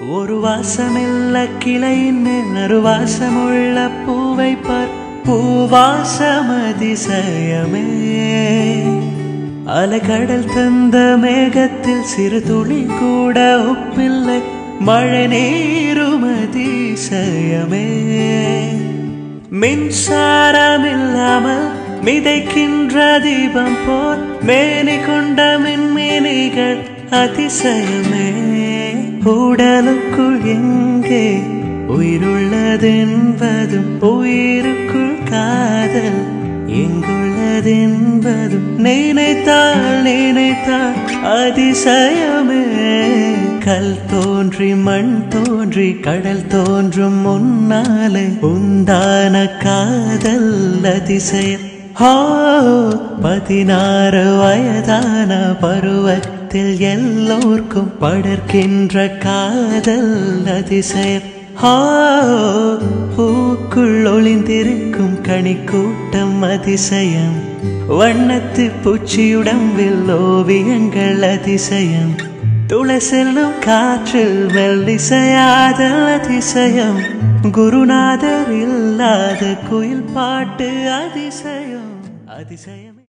ஒரு வாசமில்ல கிளையின் ஒரு வாசமுள்ள பூவை பார். பூவாசம் அதிசயமே அலைகடல் தந்த மேகத்தில் சிறு துளி கூட ஒப்பில்லை மழை நீரும் அதிசயமே. மின்சாரம் இல்லாமல் மிதைக்கின்ற தீபம் போல் மேனி கொண்ட மின்மினிகள் அதிசயமே. உடலுக்குள் எங்கே உயிருள்ளதென்பதும் உயிருக்குள் காதல் எங்குள்ளதென்பதும் நினைத்தால் நினைத்தால் அதிசயமே. கல் தோன்றி மண் தோன்றி கடல் தோன்றும் முன்னாலே உண்டான காதல் அதிசயம். ஹோ பதினாறு வயதான உலகத்தில் எல்லோர்க்கும் படர்க்கின்ற காதல் அதிசயம். பூக்குள் ஒளிந்திருக்கும் கனிக்கூட்டம் அதிசயம். வண்ணத்து பூச்சியுடம்பில் ஓவியங்கள் அதிசயம். துளை செல்லும் காற்றில் வெள்ளிசையாத அதிசயம். குருநாதர் இல்லாத குயில் பாட்டு அதிசயம். அதிசயம்.